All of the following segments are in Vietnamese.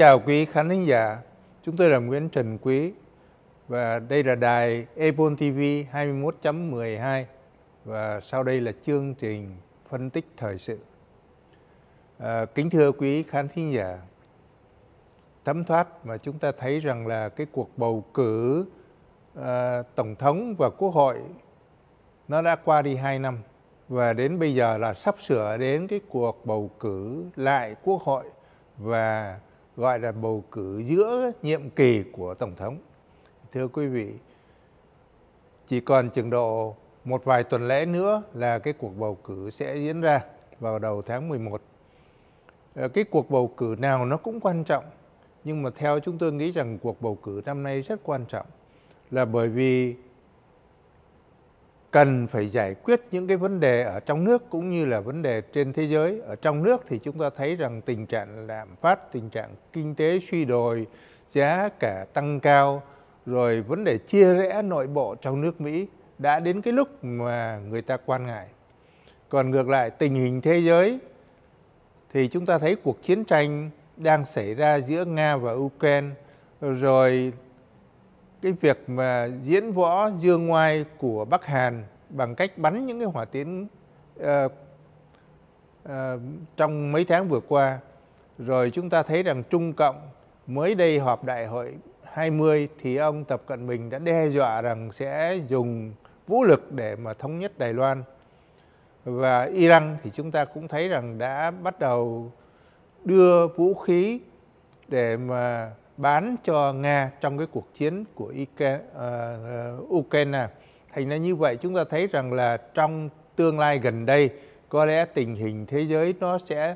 chào quý khán thính giả. Chúng tôi là Nguyễn Trần Quý và đây là đài Epon TV 21.12 và sau đây là chương trình phân tích thời sự. À, kính thưa quý khán thính giả, thấm thoát mà chúng ta thấy rằng là cái cuộc bầu cử à, tổng thống và quốc hội nó đã qua đi 2 năm và đến bây giờ là sắp sửa đến cái cuộc bầu cử lại quốc hội và gọi là bầu cử giữa nhiệm kỳ của tổng thống. Thưa quý vị, chỉ còn chừng độ một vài tuần lễ nữa là cái cuộc bầu cử sẽ diễn ra vào đầu tháng 11. Ờ, cái cuộc bầu cử nào nó cũng quan trọng, nhưng mà theo chúng tôi nghĩ rằng cuộc bầu cử năm nay rất quan trọng là bởi vì cần phải giải quyết những cái vấn đề ở trong nước cũng như là vấn đề trên thế giới. Ở trong nước thì chúng ta thấy rằng tình trạng lạm phát, tình trạng kinh tế suy đồi, giá cả tăng cao, rồi vấn đề chia rẽ nội bộ trong nước Mỹ đã đến cái lúc mà người ta quan ngại. Còn ngược lại tình hình thế giới thì chúng ta thấy cuộc chiến tranh đang xảy ra giữa Nga và Ukraine rồi cái việc mà diễn võ dương ngoai của Bắc Hàn bằng cách bắn những cái hỏa tiễn uh, uh, trong mấy tháng vừa qua. Rồi chúng ta thấy rằng Trung Cộng mới đây họp đại hội 20 thì ông Tập Cận Bình đã đe dọa rằng sẽ dùng vũ lực để mà thống nhất Đài Loan. Và Iran thì chúng ta cũng thấy rằng đã bắt đầu đưa vũ khí để mà bán cho Nga trong cái cuộc chiến của ờ, ờ, Ukraine. Thành ra như vậy chúng ta thấy rằng là trong tương lai gần đây có lẽ tình hình thế giới nó sẽ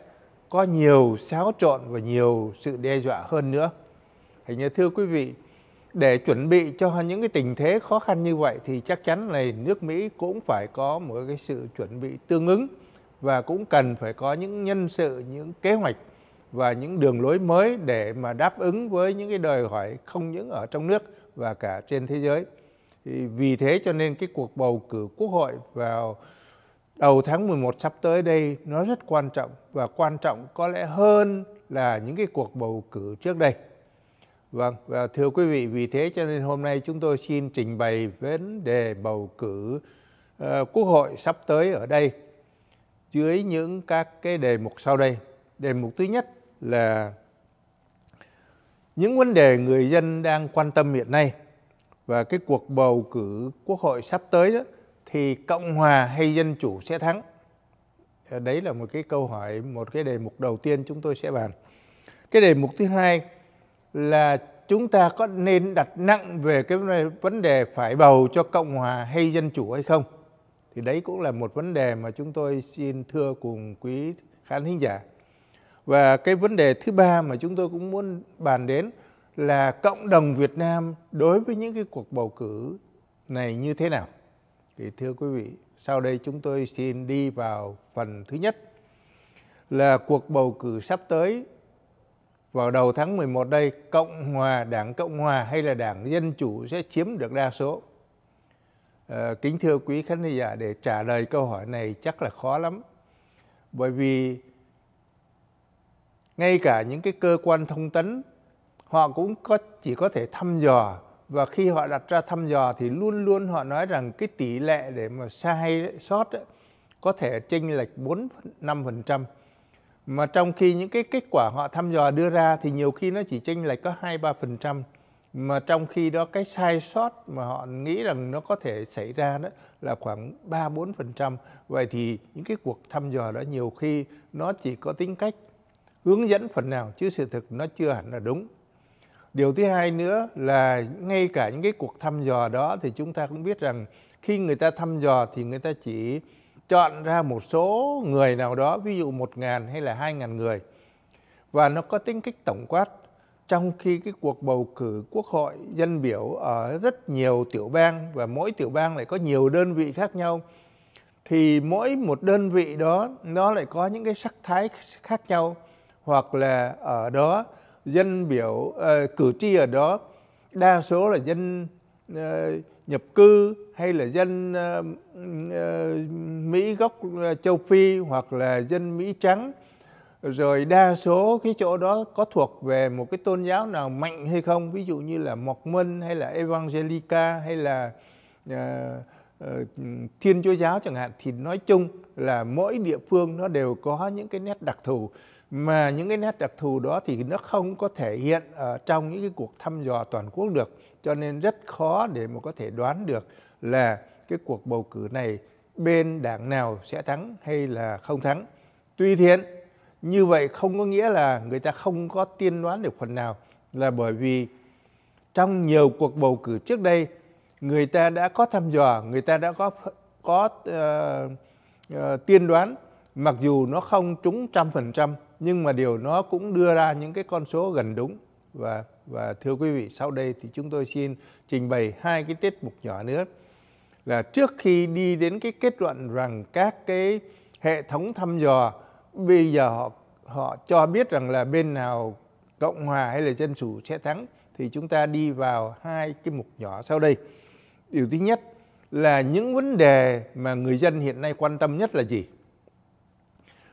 có nhiều xáo trộn và nhiều sự đe dọa hơn nữa. Thành ra thưa quý vị, để chuẩn bị cho những cái tình thế khó khăn như vậy thì chắc chắn là nước Mỹ cũng phải có một cái sự chuẩn bị tương ứng và cũng cần phải có những nhân sự, những kế hoạch và những đường lối mới để mà đáp ứng với những cái đòi hỏi không những ở trong nước và cả trên thế giới. Vì thế cho nên cái cuộc bầu cử quốc hội vào đầu tháng 11 sắp tới đây nó rất quan trọng và quan trọng có lẽ hơn là những cái cuộc bầu cử trước đây. Vâng, và thưa quý vị, vì thế cho nên hôm nay chúng tôi xin trình bày vấn đề bầu cử uh, quốc hội sắp tới ở đây dưới những các cái đề mục sau đây. Đề mục thứ nhất là những vấn đề người dân đang quan tâm hiện nay và cái cuộc bầu cử quốc hội sắp tới đó, thì cộng hòa hay dân chủ sẽ thắng? À, đấy là một cái câu hỏi, một cái đề mục đầu tiên chúng tôi sẽ bàn. Cái đề mục thứ hai là chúng ta có nên đặt nặng về cái vấn đề phải bầu cho cộng hòa hay dân chủ hay không? Thì đấy cũng là một vấn đề mà chúng tôi xin thưa cùng quý khán thính giả và cái vấn đề thứ ba mà chúng tôi cũng muốn bàn đến là cộng đồng Việt Nam đối với những cái cuộc bầu cử này như thế nào. Thì thưa quý vị, sau đây chúng tôi xin đi vào phần thứ nhất là cuộc bầu cử sắp tới vào đầu tháng 11 đây, Cộng hòa, Đảng Cộng hòa hay là Đảng Dân Chủ sẽ chiếm được đa số? À, kính thưa quý khán giả, để trả lời câu hỏi này chắc là khó lắm. Bởi vì ngay cả những cái cơ quan thông tấn họ cũng có chỉ có thể thăm dò. Và khi họ đặt ra thăm dò thì luôn luôn họ nói rằng cái tỷ lệ để mà sai sót ấy, có thể chênh lệch 4 5% mà trong khi những cái kết quả họ thăm dò đưa ra thì nhiều khi nó chỉ chênh lệch có 2 3% mà trong khi đó cái sai sót mà họ nghĩ rằng nó có thể xảy ra đó là khoảng 3 4%. Vậy thì những cái cuộc thăm dò đó nhiều khi nó chỉ có tính cách hướng dẫn phần nào chứ sự thực nó chưa hẳn là đúng. Điều thứ hai nữa là ngay cả những cái cuộc thăm dò đó thì chúng ta cũng biết rằng khi người ta thăm dò thì người ta chỉ chọn ra một số người nào đó, ví dụ một ngàn hay là hai ngàn người. Và nó có tính cách tổng quát. Trong khi cái cuộc bầu cử quốc hội dân biểu ở rất nhiều tiểu bang và mỗi tiểu bang lại có nhiều đơn vị khác nhau thì mỗi một đơn vị đó nó lại có những cái sắc thái khác nhau hoặc là ở đó dân biểu uh, cử tri ở đó đa số là dân uh, ờ, nhập cư hay là dân uh, uh, ờ, Mỹ gốc uh, châu Phi hoặc là dân Mỹ trắng. Rồi đa số cái chỗ đó có thuộc về một cái tôn giáo nào mạnh hay không? Ví dụ như là mộc mân hay là evangelica hay là uh, uh, thiên chúa giáo chẳng hạn. Thì nói chung là mỗi địa phương nó đều có những cái nét đặc thù mà những cái nét đặc thù đó thì nó không có thể hiện ở trong những cái cuộc thăm dò toàn quốc được. Cho nên rất khó để mà có thể đoán được là cái cuộc bầu cử này bên đảng nào sẽ thắng hay là không thắng. Tuy thiện như vậy không có nghĩa là người ta không có tiên đoán được phần nào. Là bởi vì trong nhiều cuộc bầu cử trước đây người ta đã có thăm dò người ta đã có có uh, uh, tiên đoán mặc dù nó không trúng trăm phần trăm nhưng mà điều nó cũng đưa ra những cái con số gần đúng. Và và thưa quý vị, sau đây thì chúng tôi xin trình bày hai cái tiết mục nhỏ nữa. Là trước khi đi đến cái kết luận rằng các cái hệ thống thăm dò, bây giờ họ họ cho biết rằng là bên nào cộng hòa hay là dân chủ sẽ thắng, thì chúng ta đi vào hai cái mục nhỏ sau đây. Điều thứ nhất là những vấn đề mà người dân hiện nay quan tâm nhất là gì?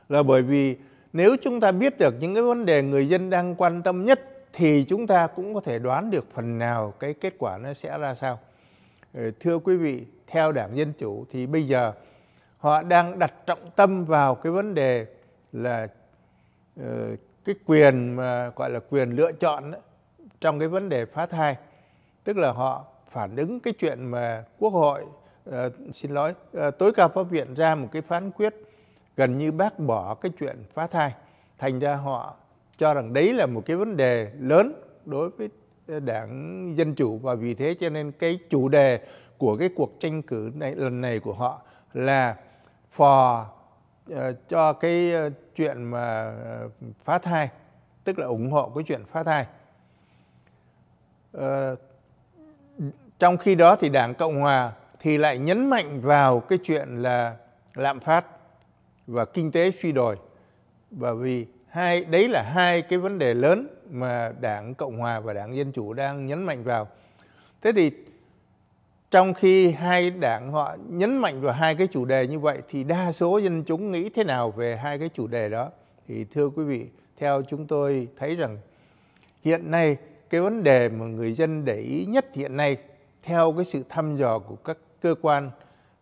Là bởi vì nếu chúng ta biết được những cái vấn đề người dân đang quan tâm nhất thì chúng ta cũng có thể đoán được phần nào cái kết quả nó sẽ ra sao. Ờ, thưa quý vị theo đảng dân chủ thì bây giờ họ đang đặt trọng tâm vào cái vấn đề là uh, cái quyền mà gọi là quyền lựa chọn đó, trong cái vấn đề phá thai. Tức là họ phản ứng cái chuyện mà quốc hội uh, xin lỗi uh, tối cao pháp viện ra một cái phán quyết gần như bác bỏ cái chuyện phá thai. Thành ra họ cho rằng đấy là một cái vấn đề lớn đối với đảng dân chủ và vì thế cho nên cái chủ đề của cái cuộc tranh cử này lần này của họ là phò uh, cho cái uh, chuyện mà uh, phá thai tức là ủng hộ cái chuyện phá thai. Trong khi đó thì đảng cộng hòa thì lại nhấn mạnh vào cái chuyện là lạm phát và kinh tế suy đồi. Và vì hai đấy là hai cái vấn đề lớn mà đảng cộng hòa và đảng dân chủ đang nhấn mạnh vào. Thế thì trong khi hai đảng họ nhấn mạnh vào hai cái chủ đề như vậy thì đa số dân chúng nghĩ thế nào về hai cái chủ đề đó? Thì thưa quý vị theo chúng tôi thấy rằng hiện nay cái vấn đề mà người dân để ý nhất hiện nay theo cái sự thăm dò của các cơ quan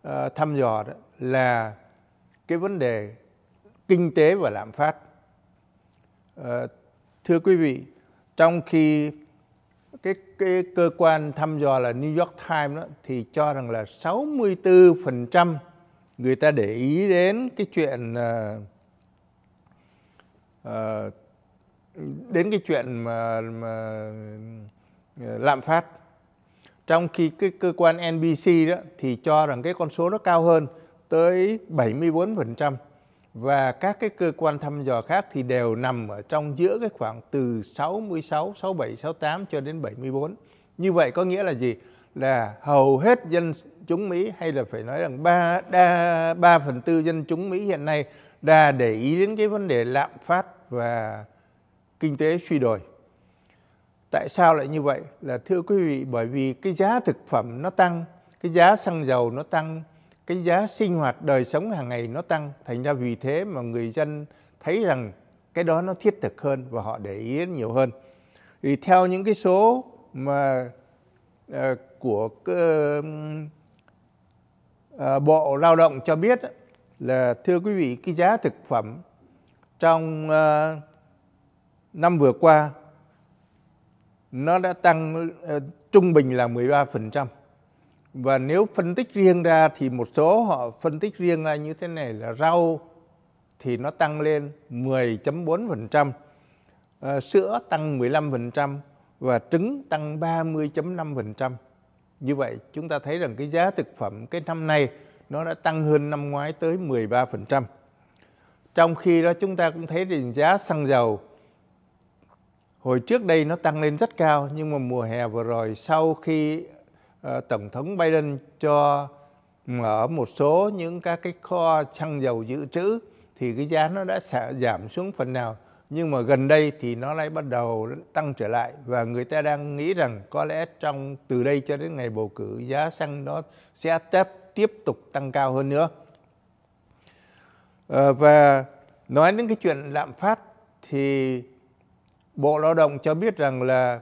uh, thăm dò đó là cái vấn đề kinh tế và lạm phát. Ờ, thưa quý vị trong khi cái cái cơ quan thăm dò là New York Times đó thì cho rằng là 64% người ta để ý đến cái chuyện uh, uh, đến cái chuyện mà, mà lạm phát. Trong khi cái cơ quan NBC đó thì cho rằng cái con số nó cao hơn tới 74% và các cái cơ quan thăm dò khác thì đều nằm ở trong giữa cái khoảng từ 66, 67, 68 cho đến 74. Như vậy có nghĩa là gì? Là hầu hết dân chúng Mỹ hay là phải nói rằng ba đa ba phần tư dân chúng Mỹ hiện nay đã để ý đến cái vấn đề lạm phát và kinh tế suy đồi. Tại sao lại như vậy? Là thưa quý vị, bởi vì cái giá thực phẩm nó tăng, cái giá xăng dầu nó tăng, cái giá sinh hoạt đời sống hàng ngày nó tăng thành ra vì thế mà người dân thấy rằng cái đó nó thiết thực hơn và họ để ý nhiều hơn. Thì theo những cái số mà uh, của uh, uh, bộ lao động cho biết là thưa quý vị cái giá thực phẩm trong uh, năm vừa qua nó đã tăng uh, trung bình là 13% và nếu phân tích riêng ra thì một số họ phân tích riêng ra như thế này là rau thì nó tăng lên 10.4%, à, ờ, sữa tăng 15% và trứng tăng 30.5%. Như vậy chúng ta thấy rằng cái giá thực phẩm cái năm nay nó đã tăng hơn năm ngoái tới 13%. Trong khi đó chúng ta cũng thấy rằng giá xăng dầu hồi trước đây nó tăng lên rất cao nhưng mà mùa hè vừa rồi sau khi Ờ, Tổng thống Biden cho ừ, mở một số những các cái kho xăng dầu dự trữ thì cái giá nó đã giảm xuống phần nào. Nhưng mà gần đây thì nó lại bắt đầu tăng trở lại và người ta đang nghĩ rằng có lẽ trong, từ đây cho đến ngày bầu cử, giá xăng nó sẽ tiếp tiếp tục tăng cao hơn nữa. Ờ, và nói đến cái chuyện lạm phát thì Bộ Lao động cho biết rằng là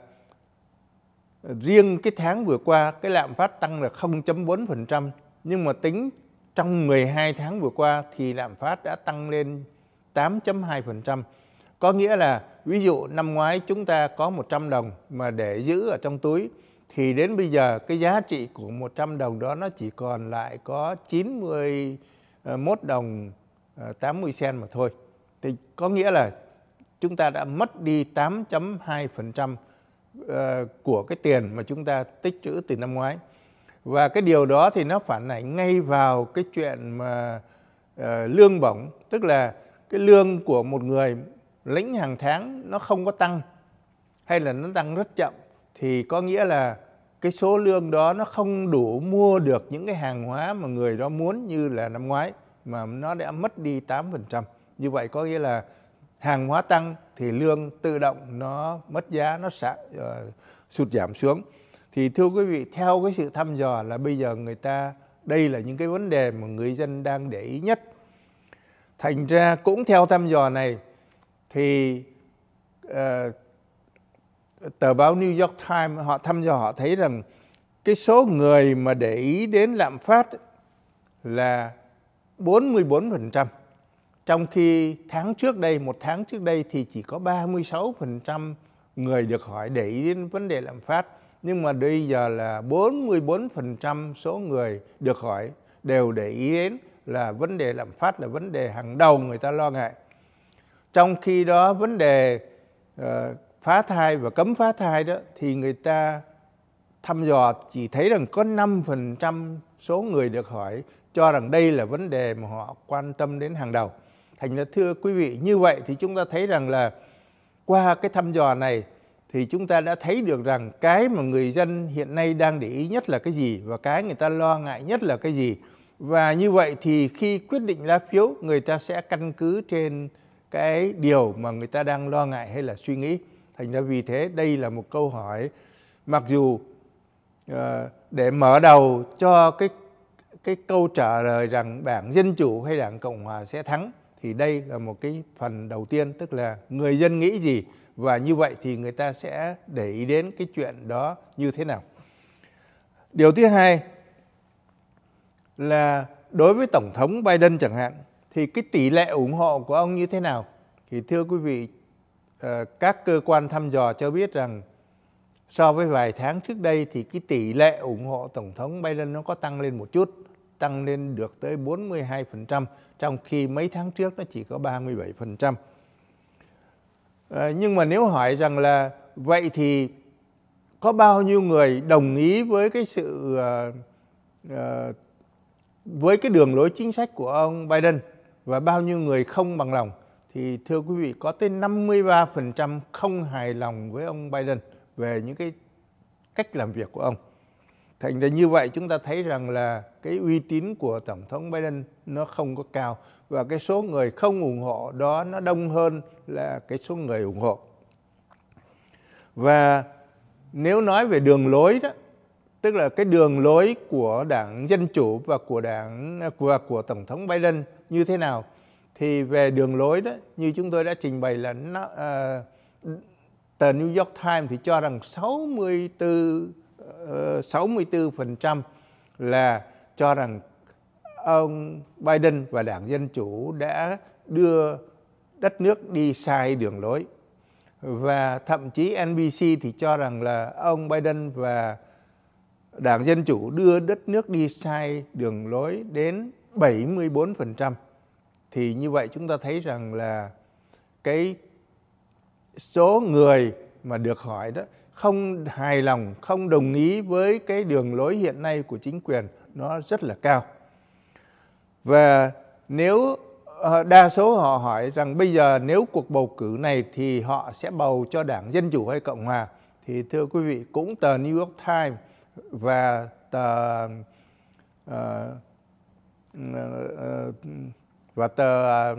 riêng cái tháng vừa qua, cái lạm phát tăng là 0.4% nhưng mà tính trong 12 tháng vừa qua thì lạm phát đã tăng lên 8.2%. Có nghĩa là ví dụ năm ngoái chúng ta có 100 đồng mà để giữ ở trong túi, thì đến bây giờ cái giá trị của 100 đồng đó nó chỉ còn lại có 91 đồng ờ, 80 sen mà thôi. Thì có nghĩa là chúng ta đã mất đi 8.2% Ờ, của cái tiền mà chúng ta tích trữ từ năm ngoái. Và cái điều đó thì nó phản ảnh ngay vào cái chuyện mà uh, lương bổng, tức là cái lương của một người lĩnh hàng tháng nó không có tăng hay là nó tăng rất chậm thì có nghĩa là cái số lương đó nó không đủ mua được những cái hàng hóa mà người đó muốn như là năm ngoái mà nó đã mất đi 8%. Như vậy có nghĩa là hàng hóa tăng thì lương tự động nó mất giá, nó sẽ uh, ờ, sụt giảm xuống. Thì thưa quý vị, theo cái sự thăm dò là bây giờ người ta đây là những cái vấn đề mà người dân đang để ý nhất. Thành ra cũng theo thăm dò này thì uh, tờ báo New York Times họ thăm dò họ thấy rằng cái số người mà để ý đến lạm phát là 44%. Trong khi tháng trước đây, một tháng trước đây thì chỉ có 36% người được hỏi để ý đến vấn đề lạm phát. Nhưng mà bây giờ là 44% số người được hỏi đều để ý đến là vấn đề lạm phát là vấn đề hàng đầu người ta lo ngại. Trong khi đó vấn đề uh, phá thai và cấm phá thai đó thì người ta thăm dò chỉ thấy rằng có 5% số người được hỏi cho rằng đây là vấn đề mà họ quan tâm đến hàng đầu. Thành ra thưa quý vị, như vậy thì chúng ta thấy rằng là qua cái thăm dò này thì chúng ta đã thấy được rằng cái mà người dân hiện nay đang để ý nhất là cái gì và cái người ta lo ngại nhất là cái gì. Và như vậy thì khi quyết định lá phiếu người ta sẽ căn cứ trên cái điều mà người ta đang lo ngại hay là suy nghĩ. Thành ra vì thế đây là một câu hỏi mặc dù uh, để mở đầu cho cái cái câu trả lời rằng đảng Dân Chủ hay đảng Cộng Hòa sẽ thắng thì đây là một cái phần đầu tiên tức là người dân nghĩ gì và như vậy thì người ta sẽ để ý đến cái chuyện đó như thế nào. Điều thứ hai là đối với Tổng thống Biden chẳng hạn thì cái tỷ lệ ủng hộ của ông như thế nào? Thì thưa quý vị, ờ, các cơ quan thăm dò cho biết rằng so với vài tháng trước đây thì cái tỷ lệ ủng hộ Tổng thống Biden nó có tăng lên một chút tăng lên được tới 42%, trong khi mấy tháng trước nó chỉ có 37%. À, ờ, nhưng mà nếu hỏi rằng là vậy thì có bao nhiêu người đồng ý với cái sự uh, uh, với cái đường lối chính sách của ông Biden và bao nhiêu người không bằng lòng thì thưa quý vị có tới 53% không hài lòng với ông Biden về những cái cách làm việc của ông. Thành ra như vậy chúng ta thấy rằng là cái uy tín của Tổng thống Biden nó không có cao và cái số người không ủng hộ đó nó đông hơn là cái số người ủng hộ. Và nếu nói về đường lối đó, tức là cái đường lối của Đảng Dân Chủ và của Đảng và của Tổng thống Biden như thế nào thì về đường lối đó như chúng tôi đã trình bày là nó, uh, tờ New York Times thì cho rằng 64 Ờ, ờ, 64% là cho rằng ông Biden và Đảng Dân Chủ đã đưa đất nước đi sai đường lối. Và thậm chí NBC thì cho rằng là ông Biden và Đảng Dân Chủ đưa đất nước đi sai đường lối đến 74%. Thì như vậy chúng ta thấy rằng là cái số người mà được hỏi đó không hài lòng, không đồng ý với cái đường lối hiện nay của chính quyền nó rất là cao. Và nếu ờ, đa số họ hỏi rằng bây giờ nếu cuộc bầu cử này thì họ sẽ bầu cho đảng Dân Chủ hay Cộng Hòa thì thưa quý vị cũng tờ New York Times và tờ uh, uh, và tờ uh,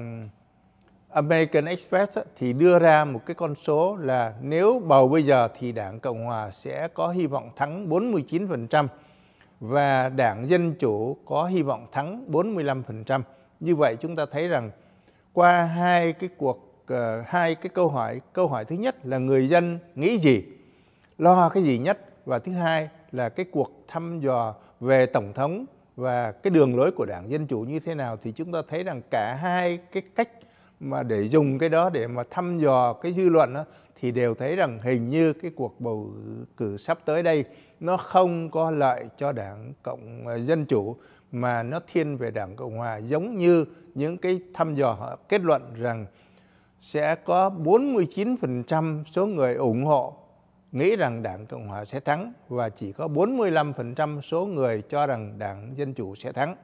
American Express thì đưa ra một cái con số là nếu bầu bây giờ thì Đảng Cộng Hòa sẽ có hy vọng thắng 49% và Đảng Dân Chủ có hy vọng thắng 45%. Như vậy chúng ta thấy rằng qua hai cái cuộc ờ, hai cái câu hỏi câu hỏi thứ nhất là người dân nghĩ gì, lo cái gì nhất và thứ hai là cái cuộc thăm dò về tổng thống và cái đường lối của đảng dân chủ như thế nào thì chúng ta thấy rằng cả hai cái cách mà để dùng cái đó để mà thăm dò cái dư luận đó, thì đều thấy rằng hình như cái cuộc bầu cử sắp tới đây nó không có lợi cho đảng cộng à, dân chủ mà nó thiên về đảng cộng hòa giống như những cái thăm dò họ kết luận rằng sẽ có 49% số người ủng hộ nghĩ rằng Đảng Cộng Hòa sẽ thắng và chỉ có 45% số người cho rằng Đảng Dân Chủ sẽ thắng.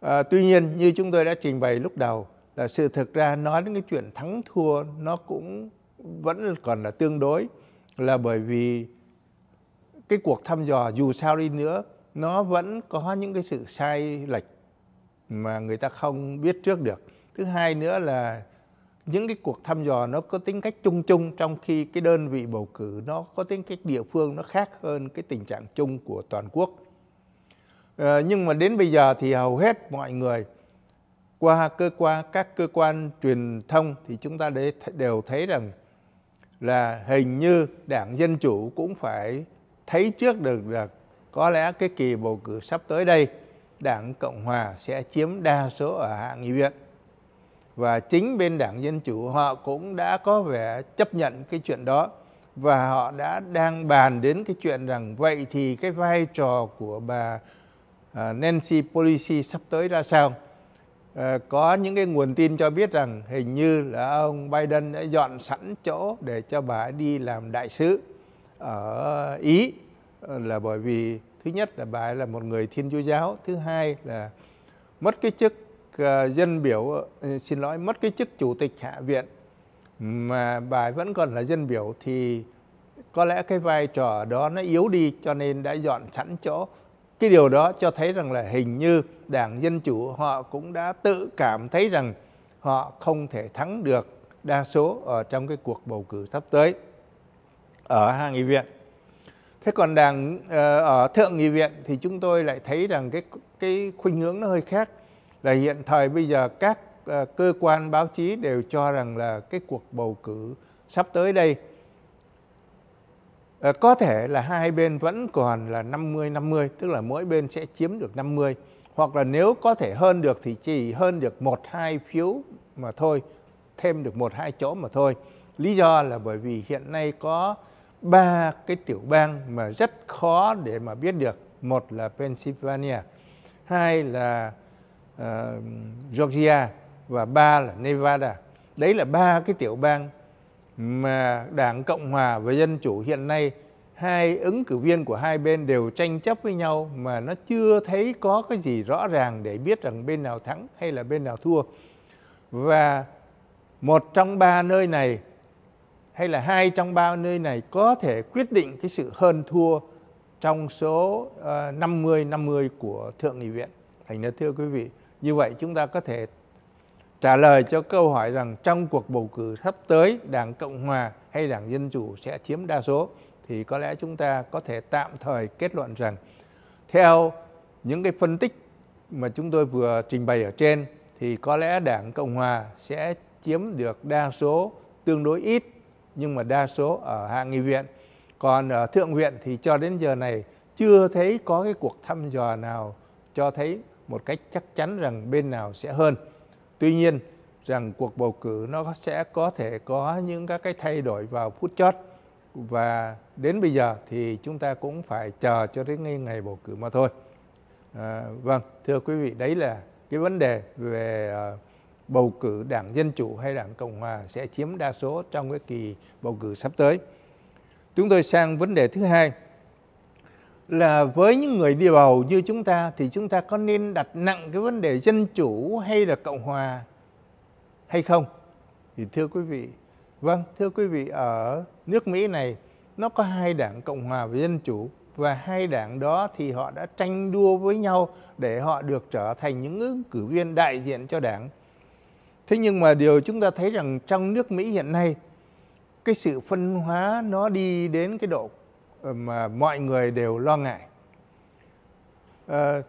À, tuy nhiên như chúng tôi đã trình bày lúc đầu là sự thực ra nói đến cái chuyện thắng thua nó cũng vẫn còn là tương đối là bởi vì cái cuộc thăm dò dù sao đi nữa, nó vẫn có những cái sự sai lệch mà người ta không biết trước được. Thứ hai nữa là những cái cuộc thăm dò nó có tính cách chung chung, trong khi cái đơn vị bầu cử nó có tính cách địa phương nó khác hơn cái tình trạng chung của toàn quốc. Ờ, nhưng mà đến bây giờ thì hầu hết mọi người qua cơ quan, các cơ quan truyền thông thì chúng ta đều thấy rằng là hình như đảng dân chủ cũng phải thấy trước được là có lẽ cái kỳ bầu cử sắp tới đây, đảng cộng hòa sẽ chiếm đa số ở hạ nghị viện. Và chính bên đảng dân chủ họ cũng đã có vẻ chấp nhận cái chuyện đó và họ đã đang bàn đến cái chuyện rằng vậy thì cái vai trò của bà à, Nancy Pelosi sắp tới ra sao? Ờ, có những cái nguồn tin cho biết rằng hình như là ông Biden đã dọn sẵn chỗ để cho bà đi làm đại sứ ở Ý. Ờ, là bởi vì thứ nhất là bà là một người thiên chúa giáo, thứ hai là mất cái chức ờ, dân biểu xin lỗi, mất cái chức chủ tịch hạ viện. Mà bà vẫn còn là dân biểu thì có lẽ cái vai trò đó nó yếu đi cho nên đã dọn sẵn chỗ cái điều đó cho thấy rằng là hình như đảng dân chủ họ cũng đã tự cảm thấy rằng họ không thể thắng được đa số ở trong cái cuộc bầu cử sắp tới ở hạ nghị viện. Thế còn đảng ờ, ở thượng nghị viện thì chúng tôi lại thấy rằng cái cái khuynh hướng nó hơi khác, là hiện thời bây giờ các ờ, cơ quan báo chí đều cho rằng là cái cuộc bầu cử sắp tới đây Ờ, có thể là hai bên vẫn còn là 50 50 tức là mỗi bên sẽ chiếm được 50 hoặc là nếu có thể hơn được thì chỉ hơn được một hai phiếu mà thôi thêm được một hai chỗ mà thôi. Lý do là bởi vì hiện nay có ba cái tiểu bang mà rất khó để mà biết được. Một là Pennsylvania hai là uh, Georgia và ba là Nevada. Đấy là ba cái tiểu bang mà đảng cộng hòa và dân chủ hiện nay hai ứng cử viên của hai bên đều tranh chấp với nhau mà nó chưa thấy có cái gì rõ ràng để biết rằng bên nào thắng hay là bên nào thua và một trong ba nơi này hay là hai trong ba nơi này có thể quyết định cái sự hơn thua trong số ờ, 50 50 của thượng nghị viện. Thành ra thưa quý vị, như vậy chúng ta có thể trả lời cho câu hỏi rằng trong cuộc bầu cử sắp tới, Đảng Cộng hòa hay Đảng Dân chủ sẽ chiếm đa số, thì có lẽ chúng ta có thể tạm thời kết luận rằng theo những cái phân tích mà chúng tôi vừa trình bày ở trên, thì có lẽ Đảng Cộng hòa sẽ chiếm được đa số, tương đối ít, nhưng mà đa số ở hạ nghị viện. Còn ở thượng viện thì cho đến giờ này chưa thấy có cái cuộc thăm dò nào cho thấy một cách chắc chắn rằng bên nào sẽ hơn. Tuy nhiên rằng cuộc bầu cử nó sẽ có thể có những các cái thay đổi vào phút chót và đến bây giờ thì chúng ta cũng phải chờ cho đến ngay ngày bầu cử mà thôi. À, vâng, thưa quý vị, đấy là cái vấn đề về uh, bầu cử Đảng Dân Chủ hay Đảng Cộng Hòa sẽ chiếm đa số trong cái kỳ bầu cử sắp tới. Chúng tôi sang vấn đề thứ hai là với những người đi bầu như chúng ta thì chúng ta có nên đặt nặng cái vấn đề dân chủ hay là cộng hòa hay không? Thì thưa quý vị, vâng, thưa quý vị ở nước Mỹ này nó có hai đảng cộng hòa và dân chủ và hai đảng đó thì họ đã tranh đua với nhau để họ được trở thành những ứng cử viên đại diện cho đảng Thế nhưng mà điều chúng ta thấy rằng trong nước Mỹ hiện nay cái sự phân hóa nó đi đến cái độ Ờ, mà mọi người đều lo ngại. À,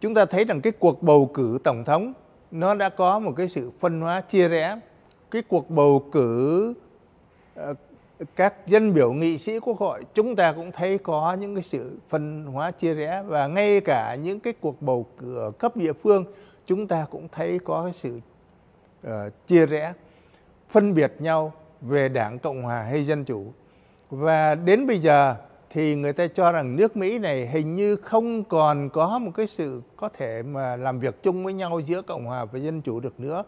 chúng ta thấy rằng cái cuộc bầu cử tổng thống nó đã có một cái sự phân hóa chia rẽ. Cái cuộc bầu cử ờ, các dân biểu nghị sĩ quốc hội chúng ta cũng thấy có những cái sự phân hóa chia rẽ. Và ngay cả những cái cuộc bầu cử ở cấp địa phương chúng ta cũng thấy có cái sự uh, chia rẽ phân biệt nhau về đảng cộng hòa hay dân chủ và đến bây giờ thì người ta cho rằng nước Mỹ này hình như không còn có một cái sự có thể mà làm việc chung với nhau giữa cộng hòa và dân chủ được nữa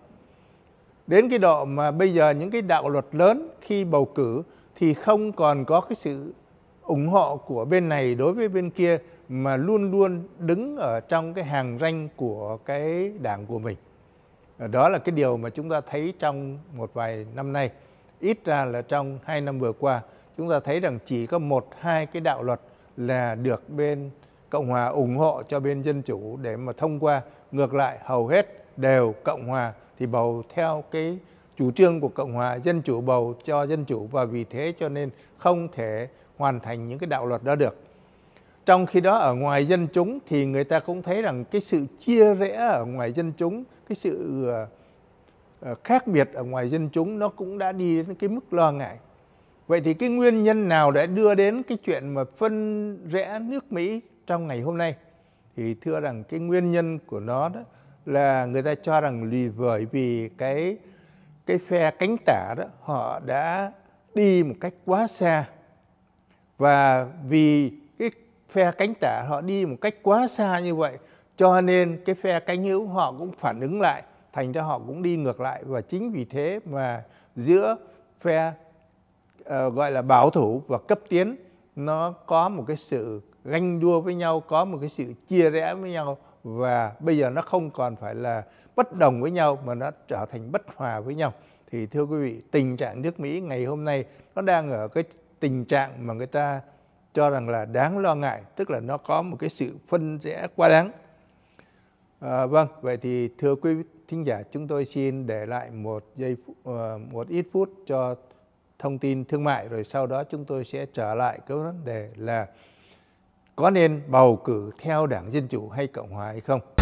đến cái độ mà bây giờ những cái đạo luật lớn khi bầu cử thì không còn có cái sự ủng hộ của bên này đối với bên kia mà luôn luôn đứng ở trong cái hàng ranh của cái đảng của mình. Ờ, đó là cái điều mà chúng ta thấy trong một vài năm nay. Ít ra là trong hai năm vừa qua, chúng ta thấy rằng chỉ có một hai cái đạo luật là được bên Cộng hòa ủng hộ cho bên Dân chủ để mà thông qua. Ngược lại hầu hết đều Cộng hòa thì bầu theo cái chủ trương của Cộng hòa Dân chủ bầu cho Dân chủ và vì thế cho nên không thể hoàn thành những cái đạo luật đó được. Trong khi đó ở ngoài dân chúng thì người ta cũng thấy rằng cái sự chia rẽ ở ngoài dân chúng, cái sự ờ, ờ, khác biệt ở ngoài dân chúng nó cũng đã đi đến cái mức lo ngại. Vậy thì cái nguyên nhân nào đã đưa đến cái chuyện mà phân rẽ nước Mỹ trong ngày hôm nay? Thì thưa rằng cái nguyên nhân của nó đó là người ta cho rằng vì bởi vì cái cái phe cánh tả đó, họ đã đi một cách quá xa và vì cái phe cánh tả họ đi một cách quá xa như vậy, cho nên cái phe cánh hữu họ cũng phản ứng lại, thành ra họ cũng đi ngược lại và chính vì thế mà giữa phe uh, gọi là bảo thủ và cấp tiến nó có một cái sự ganh đua với nhau có một cái sự chia rẽ với nhau và bây giờ nó không còn phải là bất đồng với nhau mà nó trở thành bất hòa với nhau. Thì thưa quý vị tình trạng nước Mỹ ngày hôm nay nó đang ở cái tình trạng mà người ta cho rằng là đáng lo ngại tức là nó có một cái sự phân rẽ quá đáng. À, vâng vậy thì thưa quý thính giả chúng tôi xin để lại một giây ờ, một ít phút cho thông tin thương mại, rồi sau đó chúng tôi sẽ trở lại cái vấn đề là có nên bầu cử theo đảng Dân Chủ hay Cộng Hòa hay không.